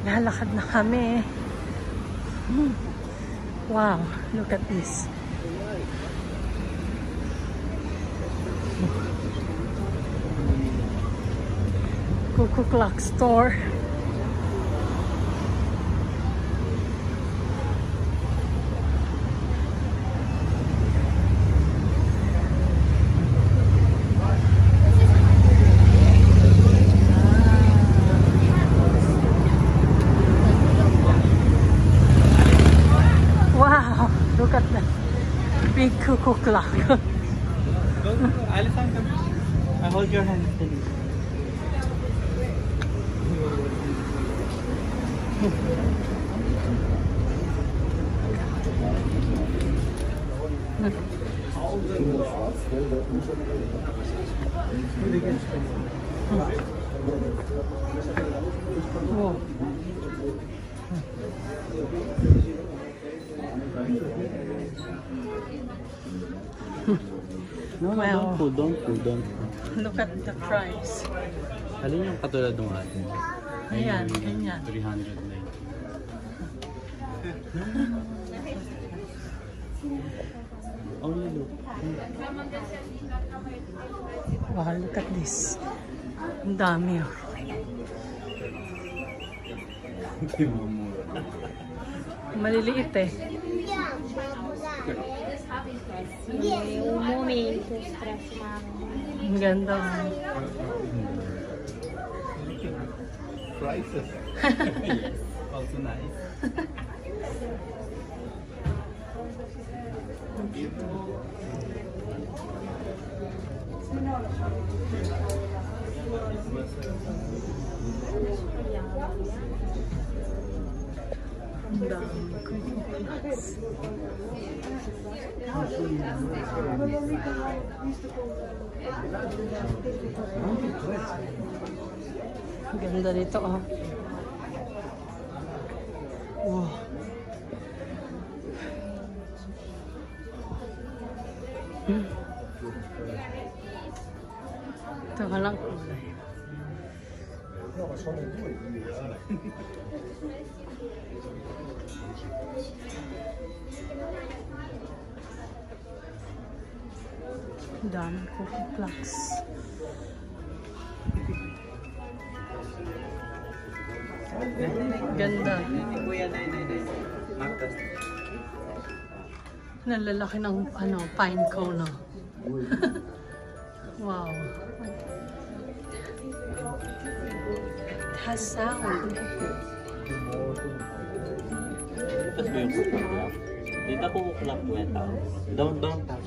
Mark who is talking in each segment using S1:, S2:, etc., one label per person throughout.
S1: Naglalakad na kami. Hmm. Wow, look at this. Cuckoo Clock Store. Big cuckoo clock.
S2: Go, go, Alison, come. I hold your hand.
S1: Whoa.
S2: No, no,
S1: Wow.
S2: don't pull, don't pull, don't pull.
S1: Look at the price.
S2: Alin yung katulad ng atin?
S1: Ayan, ganyan.
S2: 390. oh, you look.
S1: Wow, look at this. Ang dami oh. Maliliit eh.
S3: Meu momento pra
S1: filmar. Ganda. Prices. Thank you. Ganda dito oh. Wow. Teka lang. dami cookie plucks. Ganda. Nalalaki ng ano, pine cone. Ah. wow. It has sound.
S2: Tapos mo yung kuklap. Dito po kuklap mo
S4: yan. Down, down.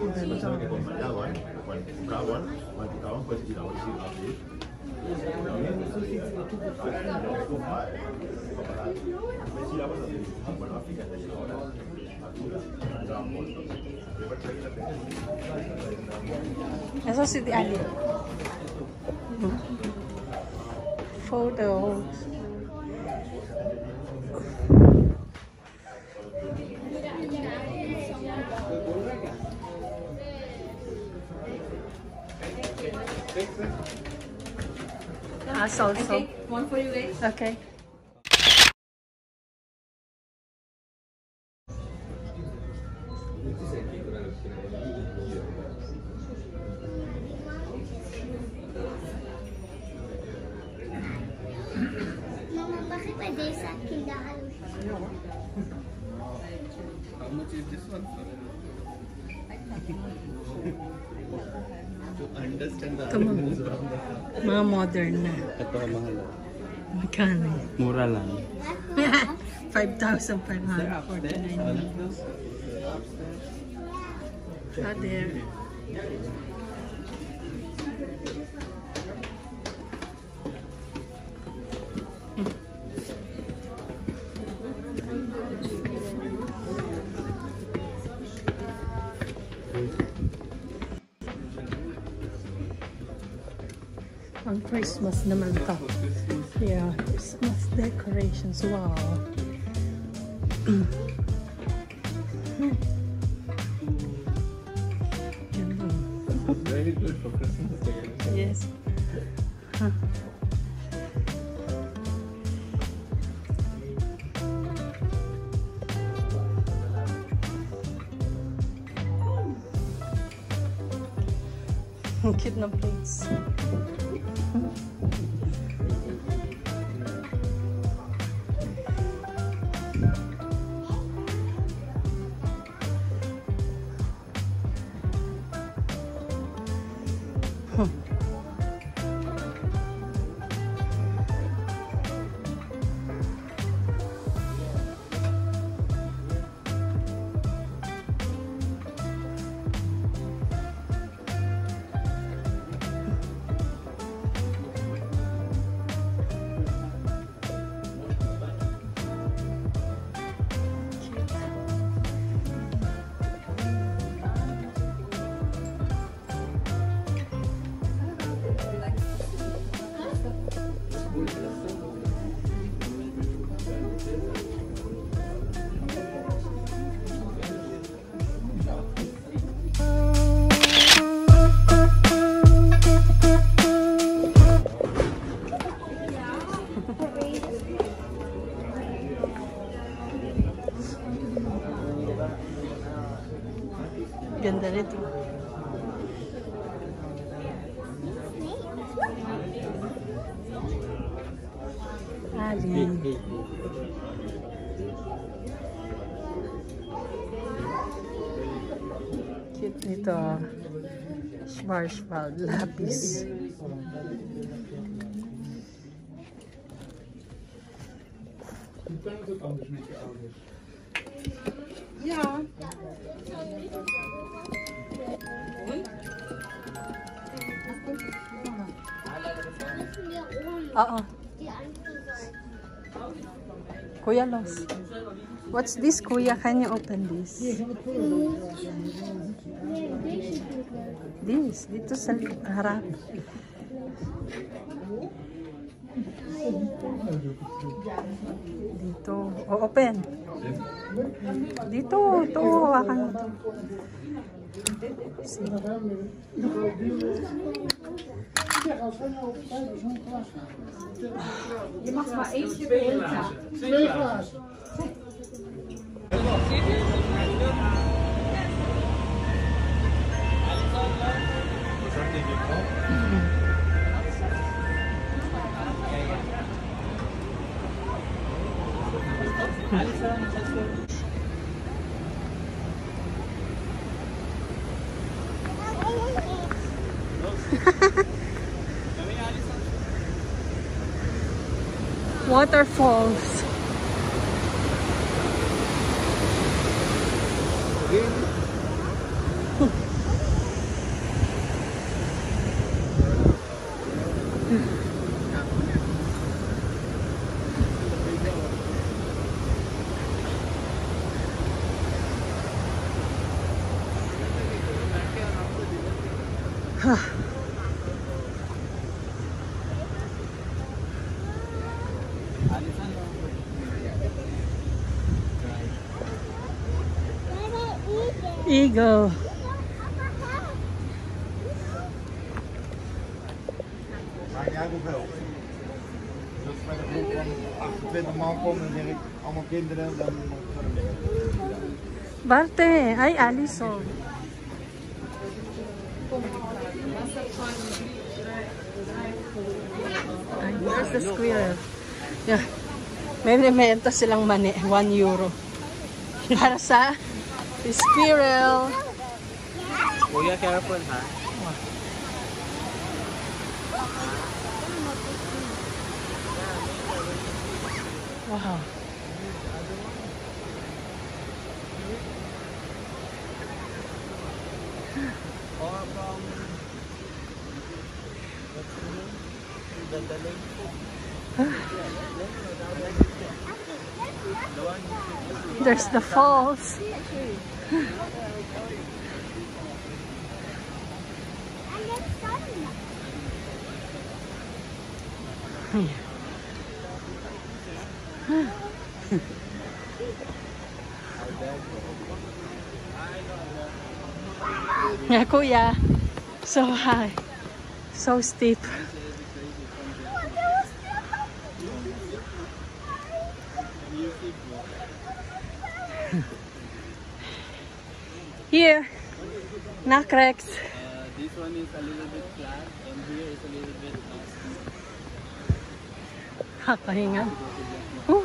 S4: Ustedes pensaban que compraban, quan compraven, el
S1: el. Si Di Ali? Photo. Us also.
S5: One for you guys.
S1: Okay.
S3: Bakit pwede sa kindahan?
S2: How much is this one? to understand the
S1: Ito mga, mga modern na.
S2: Ito ang mahal.
S1: Magkano?
S2: Mura lang.
S1: 5,549. Ah, there. Ang Christmas naman to. Yeah, Christmas decorations. Wow.
S4: Very good for Christmas.
S1: Yes. Cute na plates. dito Schwarzwald lapis Hoe kan Ja. Ja. Ja. Hoi. Ah. Die Kuya Los. What's this, Kuya? Can you open this? This, dito sa harap. Dito. O, open. Dito, ito. Hawakan mo
S5: Je mag maar eentje Twee glazen. Allemaal dan
S1: Barte, ay Alison. Ay, where's the squirrel? Yeah. May rementa silang mani, 1 euro. Para sa squirrel.
S2: Kuya, careful ha.
S1: Wow.
S2: Or from... What's the name? The, the lake.
S1: There's the falls. yeah, kuya. So high. So steep. here, knock cracks.
S2: Uh, this one is a little bit flat and here is a little bit
S1: nakakahinga. Uh.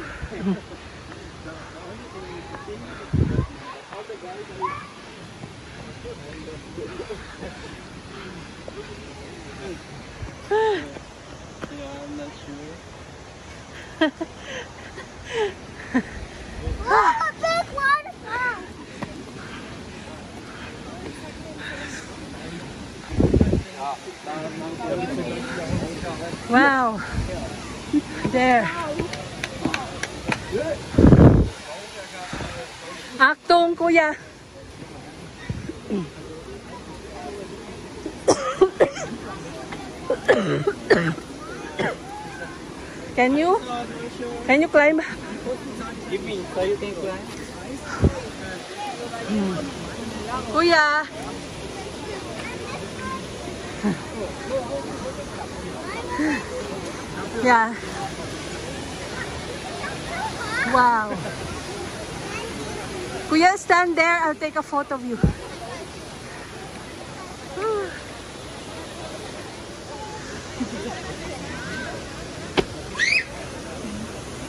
S2: yeah, I'm not sure.
S1: Aktung, kuya. Can you? Can you climb?
S2: Give me, so you can climb.
S1: Kuya. Yeah. Wow. Kuya, stand there. I'll take a photo of you.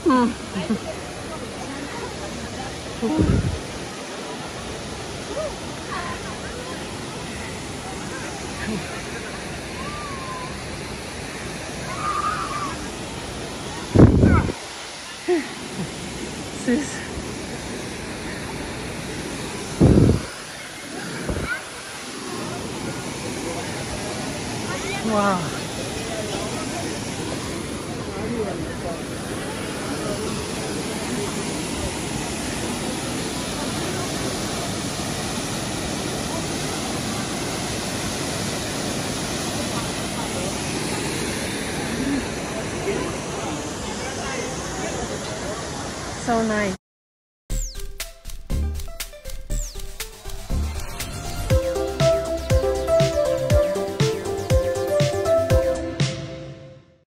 S1: Hmm. Sis. Wow. So nice.